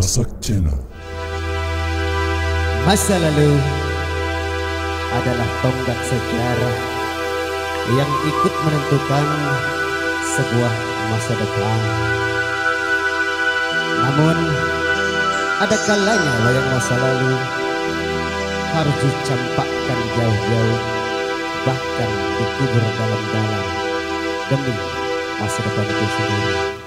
Sasak Channel. Masa lalu adalah tonggak sejarah yang ikut menentukan sebuah masa depan. Namun, ada kalanya wayang masa lalu harus dicampakkan jauh-jauh, bahkan dikubur dalam-dalam demi masa depan itu sendiri.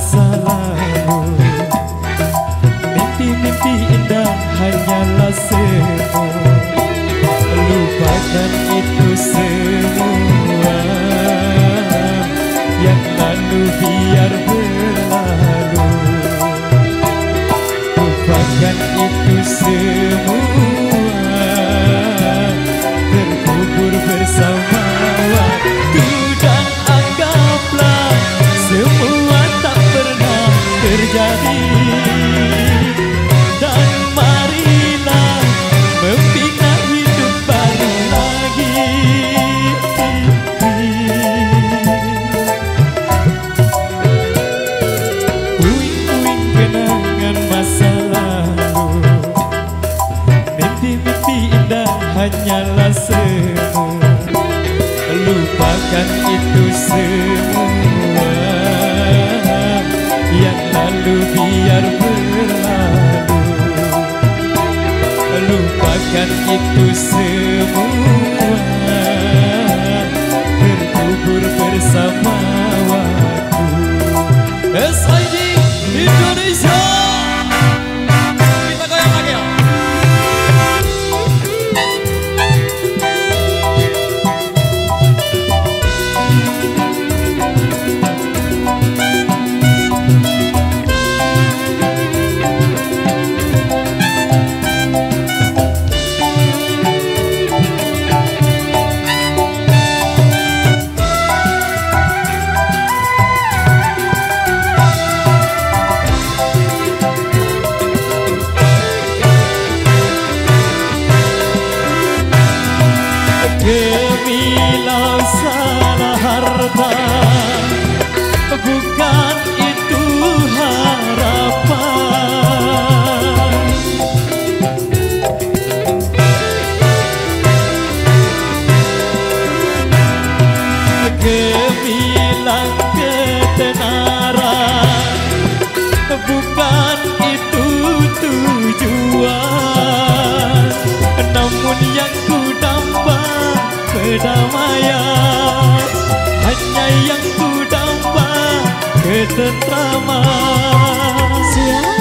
graça. maya Hanya yang ku dapat ketentraman Siapa?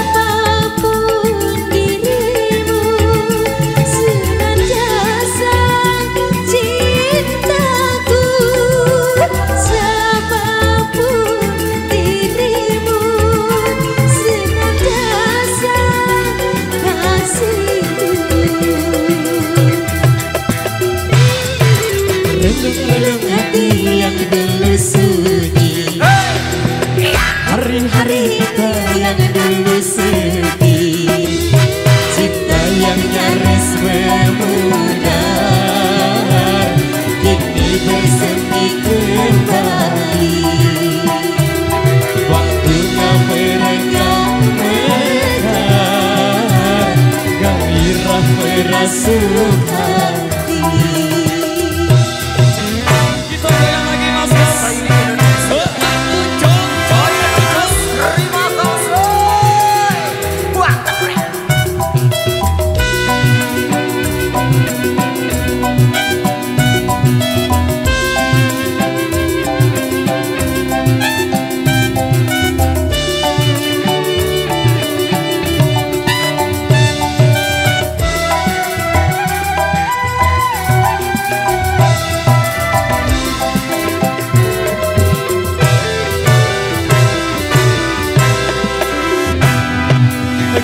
nasıl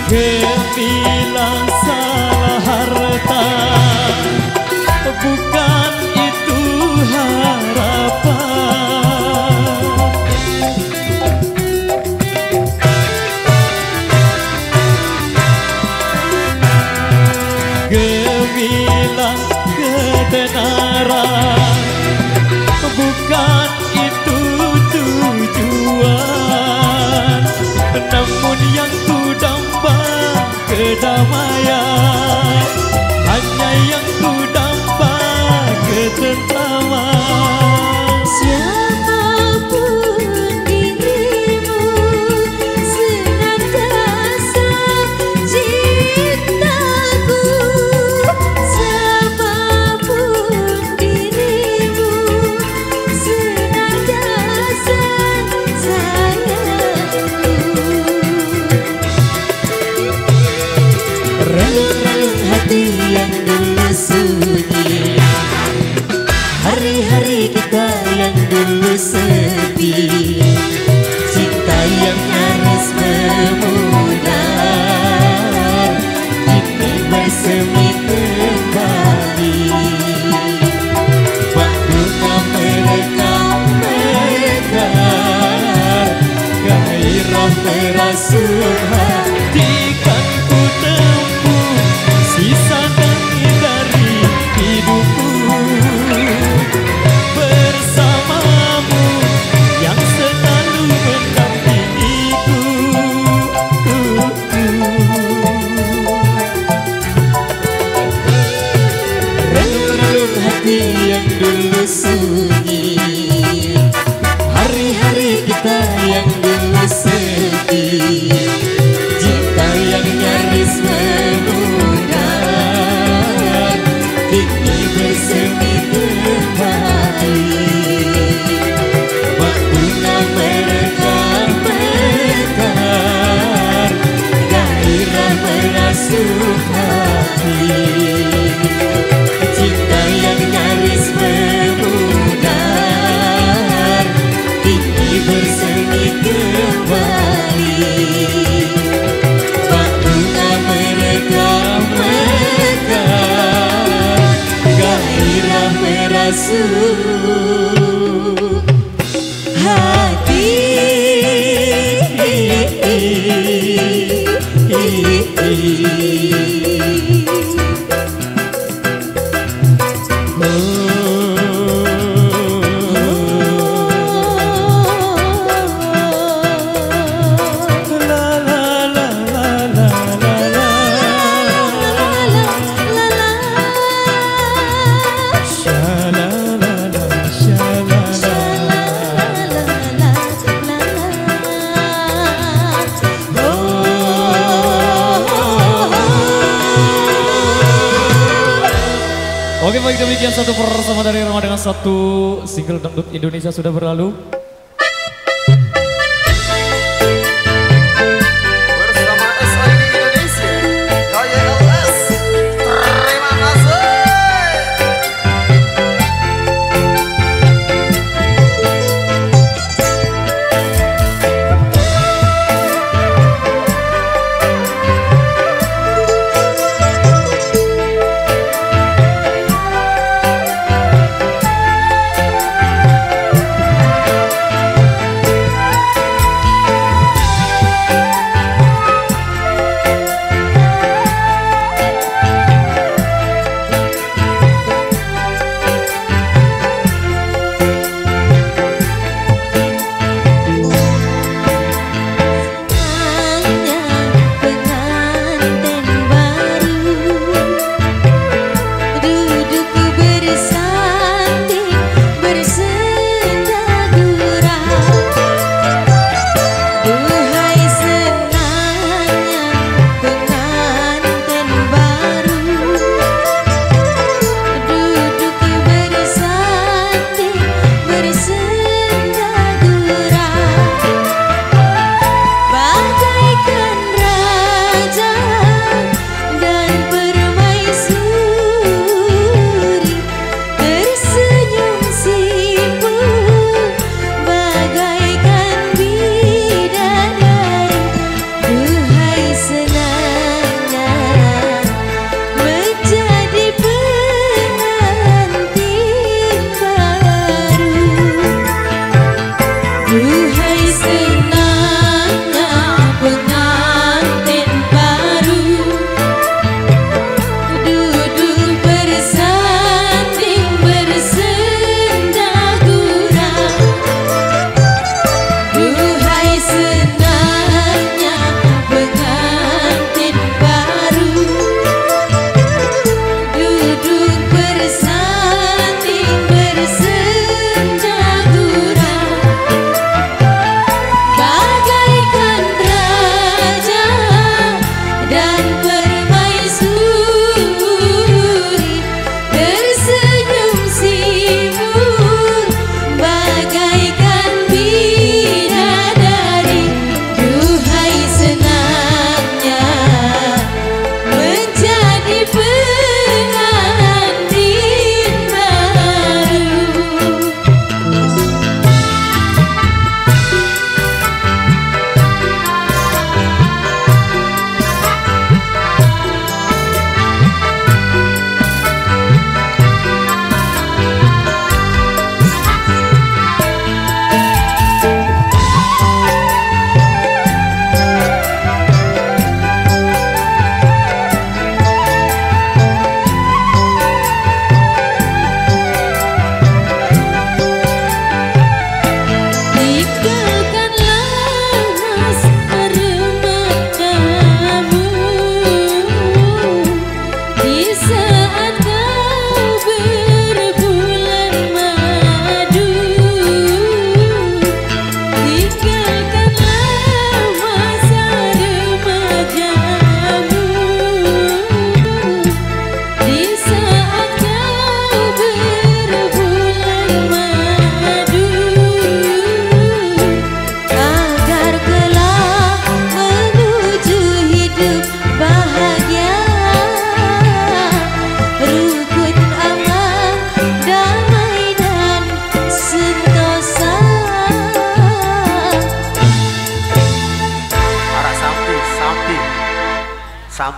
Ketilang salah harta Bukan Hay You. Oke baik demikian satu persama dari Roma dengan satu single dangdut Indonesia sudah berlalu.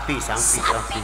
非常非常非